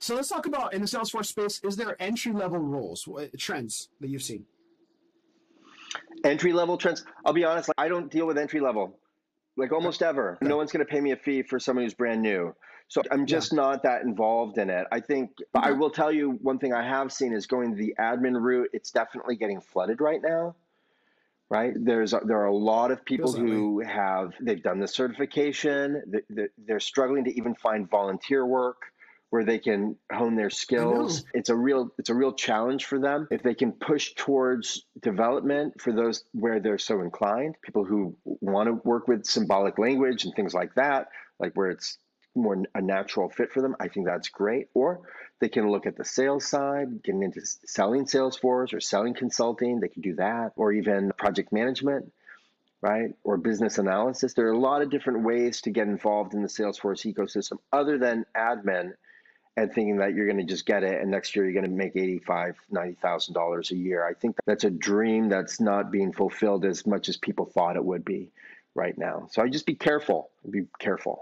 So let's talk about in the Salesforce space. Is there entry level roles, trends that you've seen? Entry level trends. I'll be honest. Like, I don't deal with entry level, like almost ever. No one's going to pay me a fee for someone who's brand new. So I'm just yeah. not that involved in it. I think okay. I will tell you one thing I have seen is going the admin route. It's definitely getting flooded right now. Right there's a, there are a lot of people who have they've done the certification. They're struggling to even find volunteer work where they can hone their skills. It's a real it's a real challenge for them if they can push towards development for those where they're so inclined. People who want to work with symbolic language and things like that, like where it's more a natural fit for them. I think that's great. Or they can look at the sales side, getting into selling Salesforce or selling consulting. They can do that, or even project management right? Or business analysis. There are a lot of different ways to get involved in the Salesforce ecosystem other than admin and thinking that you're going to just get it and next year you're going to make eighty-five, ninety thousand dollars a year. I think that's a dream that's not being fulfilled as much as people thought it would be right now. So I just be careful. Be careful.